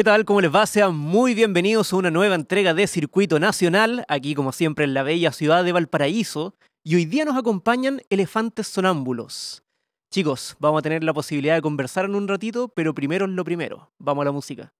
¿Qué tal? ¿Cómo les va? Sean muy bienvenidos a una nueva entrega de Circuito Nacional, aquí como siempre en la bella ciudad de Valparaíso, y hoy día nos acompañan elefantes sonámbulos. Chicos, vamos a tener la posibilidad de conversar en un ratito, pero primero es lo primero. Vamos a la música.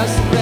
just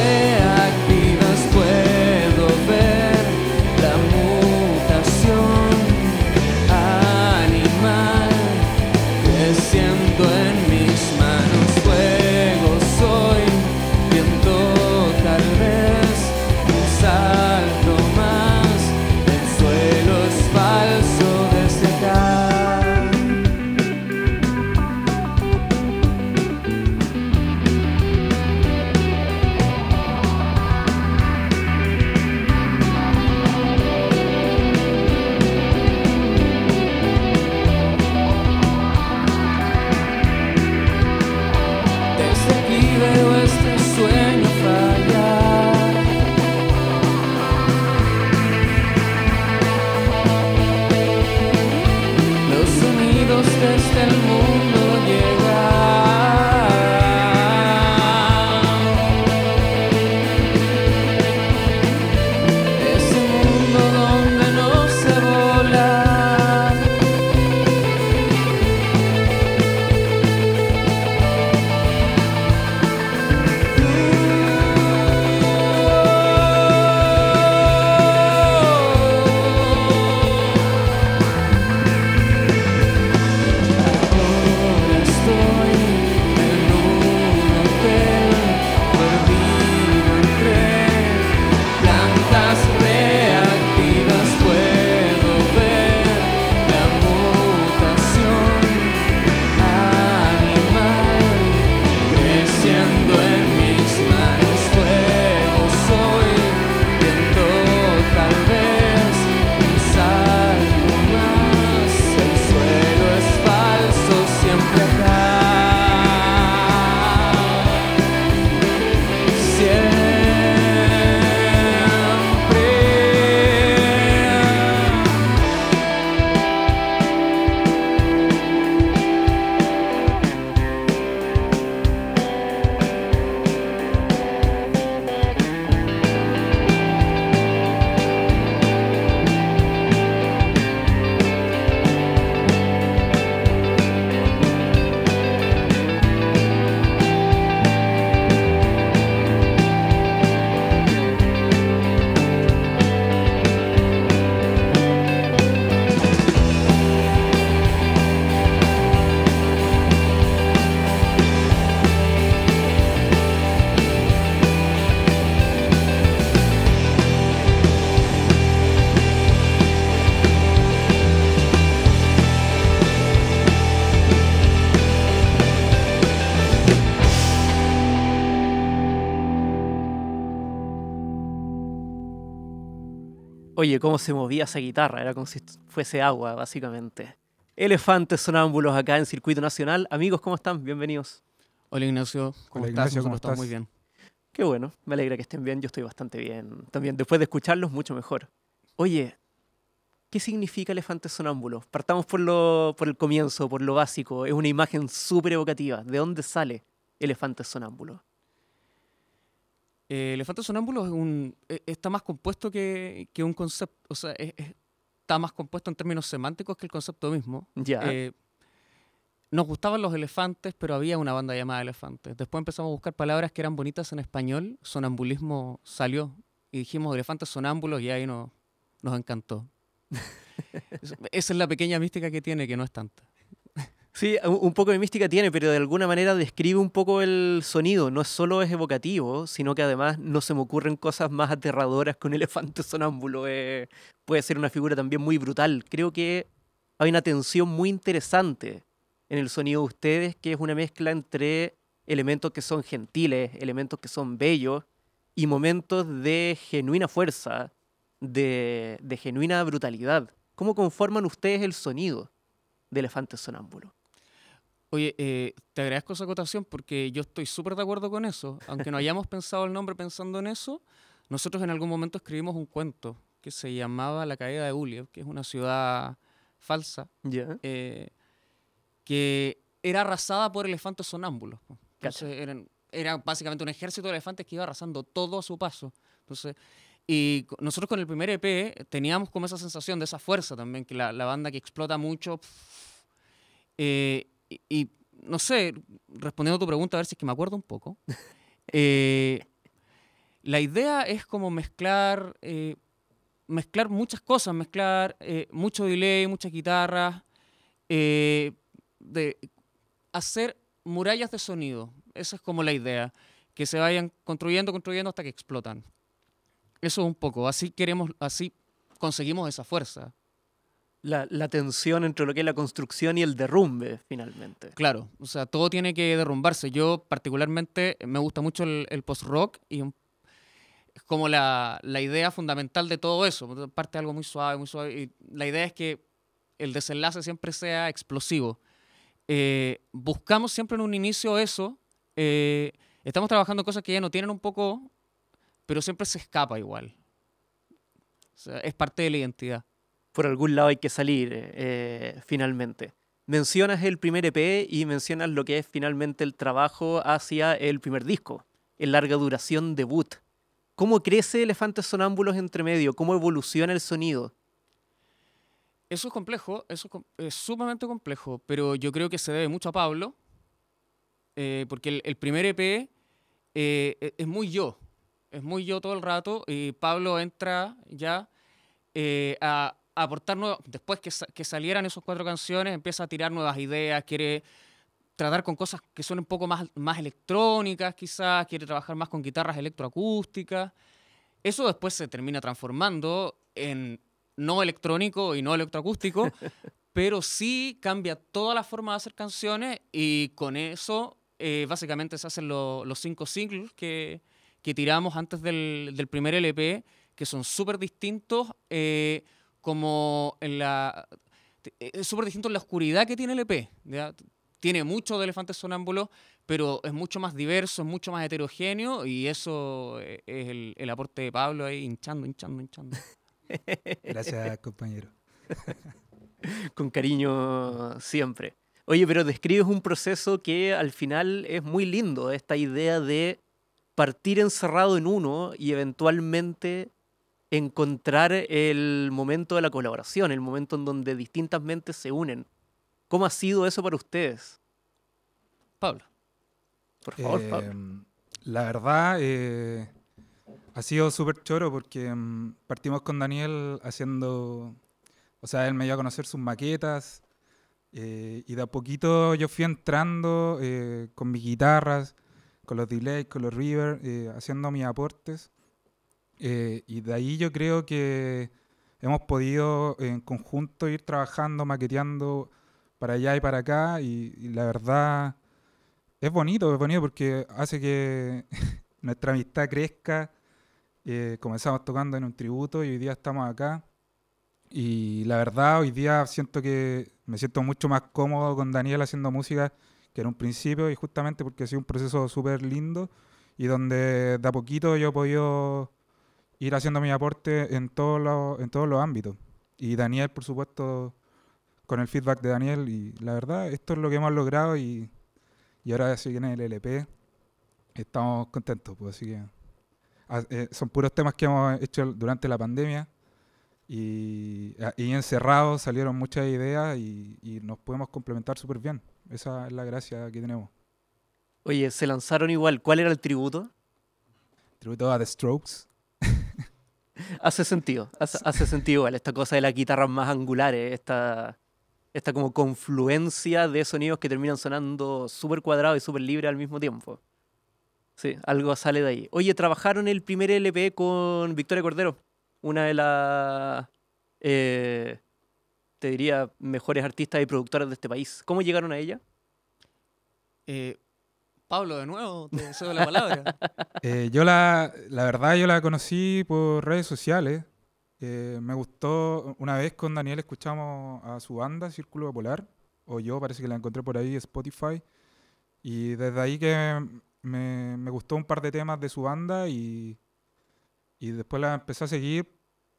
Oye, cómo se movía esa guitarra, era como si fuese agua, básicamente. Elefantes sonámbulos acá en Circuito Nacional. Amigos, ¿cómo están? Bienvenidos. Hola Ignacio, ¿cómo Hola, estás? Ignacio, ¿cómo estás? muy bien. Qué bueno, me alegra que estén bien, yo estoy bastante bien. También después de escucharlos, mucho mejor. Oye, ¿qué significa elefantes sonámbulos? Partamos por, lo, por el comienzo, por lo básico. Es una imagen súper evocativa. ¿De dónde sale elefantes sonámbulos? Eh, Elefante sonámbulo es un, e- está más compuesto que, que un concepto, o sea, es- es- está más compuesto en términos semánticos que el concepto mismo. Ya. Eh, nos gustaban los elefantes, pero había una banda llamada Elefantes. Después empezamos a buscar palabras que eran bonitas en español. Sonambulismo salió y dijimos elefantes sonámbulos y ahí no- nos encantó. Es- Esa es la pequeña mística que tiene, que no es tanta. Sí, un poco de mística tiene, pero de alguna manera describe un poco el sonido. No solo es evocativo, sino que además no se me ocurren cosas más aterradoras que un elefante sonámbulo. eh, puede ser una figura también muy brutal. Creo que hay una tensión muy interesante en el sonido de ustedes, que es una mezcla entre elementos que son gentiles, elementos que son bellos y momentos de genuina fuerza, de, de genuina brutalidad. ¿Cómo conforman ustedes el sonido de elefante sonámbulo? Oye, eh, te agradezco esa acotación porque yo estoy súper de acuerdo con eso. Aunque no hayamos pensado el nombre pensando en eso, nosotros en algún momento escribimos un cuento que se llamaba La caída de Uliev, que es una ciudad falsa, ¿Ya? eh, que era arrasada por elefantes sonámbulos. Entonces eran, era básicamente un ejército de elefantes que iba arrasando todo a su paso. Entonces, y nosotros con el primer EP teníamos como esa sensación de esa fuerza también, que la, la banda que explota mucho. eh, y, no sé, respondiendo a tu pregunta, a ver si es que me acuerdo un poco. eh, la idea es como mezclar, eh, mezclar muchas cosas, mezclar eh, mucho delay, muchas guitarras, de hacer murallas de sonido. Esa es como la idea, que se vayan construyendo, construyendo hasta que explotan. Eso es un poco, así queremos, así conseguimos esa fuerza. La, la tensión entre lo que es la construcción y el derrumbe, finalmente. Claro, o sea, todo tiene que derrumbarse. Yo particularmente me gusta mucho el, el post-rock y es como la, la idea fundamental de todo eso. Parte de algo muy suave, muy suave. Y la idea es que el desenlace siempre sea explosivo. Eh, buscamos siempre en un inicio eso. eh, estamos trabajando cosas que ya no tienen un poco, pero siempre se escapa igual. O sea, es parte de la identidad. Por algún lado hay que salir, eh, finalmente. Mencionas el primer EP y mencionas lo que es finalmente el trabajo hacia el primer disco, el larga duración debut. ¿Cómo crece Elefantes Sonámbulos entre medio? ¿Cómo evoluciona el sonido? Eso es complejo, eso es sumamente complejo, pero yo creo que se debe mucho a Pablo, eh, porque el, el primer EP eh, e- es muy yo, es muy yo todo el rato, y Pablo entra ya eh, a, a aportar nuevos, después que, sa- que salieran esas cuatro canciones, empieza a tirar nuevas ideas, quiere tratar con cosas que son un poco más, más electrónicas quizás, quiere trabajar más con guitarras electroacústicas. Eso después se termina transformando en no electrónico y no electroacústico, pero sí cambia toda la forma de hacer canciones y con eso eh, básicamente se hacen lo- los cinco singles que, que tiramos antes del, del primer LP, que son súper distintos, eh, como en la... eh, Es súper distinto en la oscuridad que tiene el EP. ¿ya? Tiene mucho de elefantes sonámbulos, pero es mucho más diverso, es mucho más heterogéneo y eso eh, es el, el aporte de Pablo ahí hinchando, hinchando, hinchando. Gracias, compañero. Con cariño siempre. Oye, pero describes un proceso que al final es muy lindo, esta idea de partir encerrado en uno y eventualmente encontrar el momento de la colaboración, el momento en donde distintas mentes se unen. ¿Cómo ha sido eso para ustedes? Pablo. Por favor, Pablo. Eh, la verdad, eh, ha sido súper choro porque mm, partimos con Daniel haciendo, o sea, él me dio a conocer sus maquetas eh, y de a poquito yo fui entrando eh, con mis guitarras, con los delays, con los reverb, eh, haciendo mis aportes. Eh, y de ahí yo creo que hemos podido en conjunto ir trabajando, maqueteando para allá y para acá y- la verdad... Es bonito, es bonito porque hace que nuestra amistad crezca Eh, comenzamos tocando en un tributo y hoy día estamos acá. Y la verdad, hoy día siento que me siento mucho más cómodo con Daniel haciendo música que en un principio y justamente porque ha sido un proceso súper lindo y donde de a poquito yo he podido ir haciendo mi aporte en todos los, en todos los ámbitos. Y Daniel, por supuesto, con el feedback de Daniel. Y la verdad, esto es lo que hemos logrado y, y ahora que en el LP estamos contentos. Pues, así que ah, eh, son puros temas que hemos hecho durante la pandemia y, ah, y encerrados salieron muchas ideas y, y nos podemos complementar súper bien. Esa es la gracia que tenemos. Oye, se lanzaron igual. ¿Cuál era el tributo? Tributo a The Strokes. Hace sentido, hace, hace sentido igual. Esta cosa de las guitarras más angulares, esta, esta como confluencia de sonidos que terminan sonando súper cuadrados y súper libres al mismo tiempo. Sí, algo sale de ahí. Oye, trabajaron el primer LP con Victoria Cordero, una de las, eh, te diría, mejores artistas y productoras de este país. ¿Cómo llegaron a ella? Eh, Pablo, de nuevo, te cedo la palabra. Eh, yo la, la verdad yo la conocí por redes sociales. Eh, me gustó, una vez con Daniel escuchamos a su banda, Círculo Polar, o yo parece que la encontré por ahí, Spotify, y desde ahí que me, me gustó un par de temas de su banda y, y después la empecé a seguir,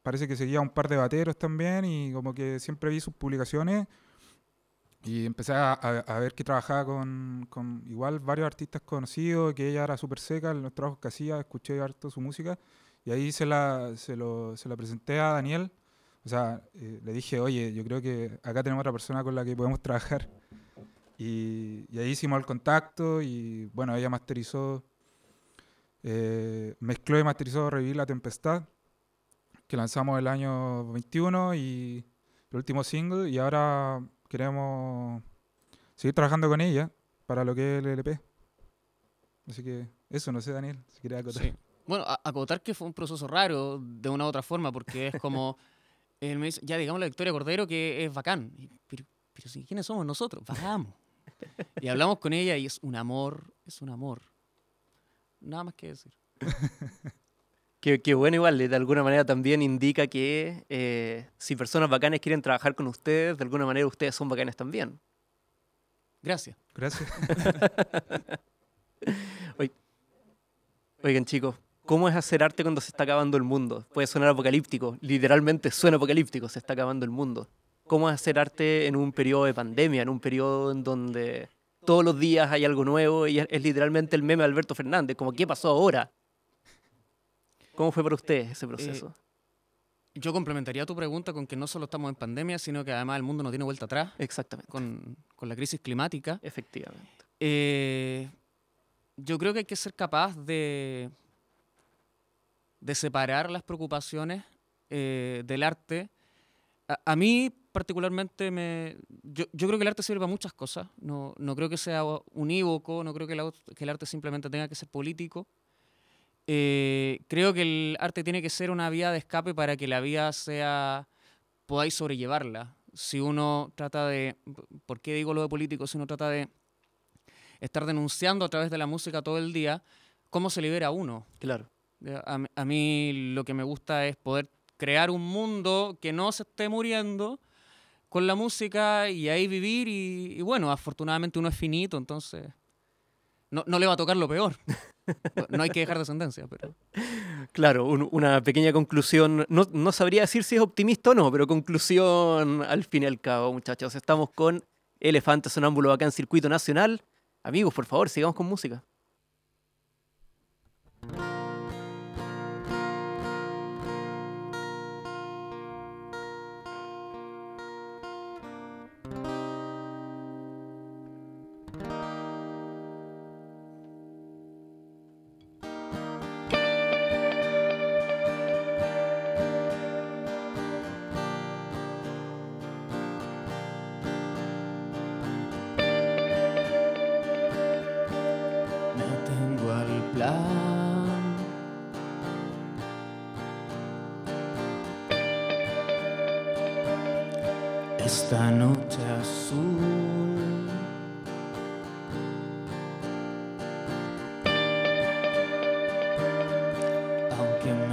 parece que seguía un par de bateros también y como que siempre vi sus publicaciones y empecé a, a- ver que trabajaba con, con igual varios artistas conocidos, que ella era súper seca en los trabajos que hacía, escuché harto su música y ahí se la, se lo, se la presenté a Daniel. O sea, eh, le dije, oye, yo creo que acá tenemos otra persona con la que podemos trabajar. Y, y ahí hicimos el contacto y bueno, ella masterizó, eh, mezcló y masterizó Revivir la Tempestad, que lanzamos el año 21 y el último single y ahora queremos seguir trabajando con ella para lo que es el LP. Así que eso, no sé, Daniel, si quieres acotar. Sí. Bueno, acotar que fue un proceso raro de una u otra forma, porque es como, él me dice, ya digamos la Victoria Cordero que es bacán. Y, pero, pero ¿quiénes somos nosotros? Vamos. Y hablamos con ella y es un amor, es un amor. Nada más que decir. Que, que bueno, igual, de alguna manera también indica que eh, si personas bacanes quieren trabajar con ustedes, de alguna manera ustedes son bacanes también. Gracias. Gracias. Oigan, chicos, ¿cómo es hacer arte cuando se está acabando el mundo? Puede sonar apocalíptico, literalmente suena apocalíptico, se está acabando el mundo. ¿Cómo es hacer arte en un periodo de pandemia, en un periodo en donde todos los días hay algo nuevo y es, es literalmente el meme de Alberto Fernández, como ¿qué pasó ahora? ¿Cómo fue para ustedes ese proceso? Yo complementaría tu pregunta con que no solo estamos en pandemia, sino que además el mundo no tiene vuelta atrás Exactamente, con, con la crisis climática. efectivamente. Eh, yo creo que hay que ser capaz de, de separar las preocupaciones eh, del arte. A, a mí particularmente me... Yo, yo creo que el arte sirve para muchas cosas. No, no creo que sea unívoco, no creo que el arte simplemente tenga que ser político. Eh, creo que el arte tiene que ser una vía de escape para que la vida sea... podáis sobrellevarla. Si uno trata de... ¿Por qué digo lo de político? Si uno trata de estar denunciando a través de la música todo el día, ¿cómo se libera uno? Claro. A, mí- a mí lo que me gusta es poder crear un mundo que no se esté muriendo con la música y ahí vivir y, y bueno, afortunadamente uno es finito, entonces no, no le va a tocar lo peor. no hay que dejar descendencia, pero... Claro, un- una pequeña conclusión. No, no sabría decir si es optimista o no, pero conclusión al fin y al cabo, muchachos. Estamos con Elefante Sonámbulo acá en Circuito Nacional. Amigos, por favor, sigamos con música.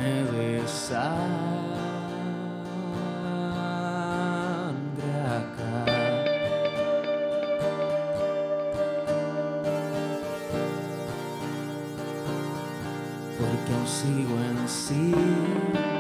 me desangra acá. Porque aún sigo en sí.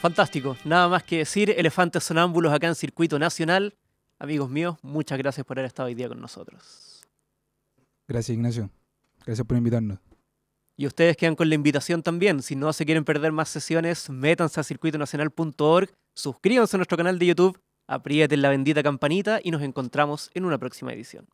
Fantástico. Nada más que decir, elefantes sonámbulos acá en Circuito Nacional. Amigos míos, muchas gracias por haber estado hoy día con nosotros. Gracias, Ignacio. Gracias por invitarnos. Y ustedes quedan con la invitación también. Si no se quieren perder más sesiones, métanse a circuitonacional.org, suscríbanse a nuestro canal de YouTube, aprieten la bendita campanita y nos encontramos en una próxima edición.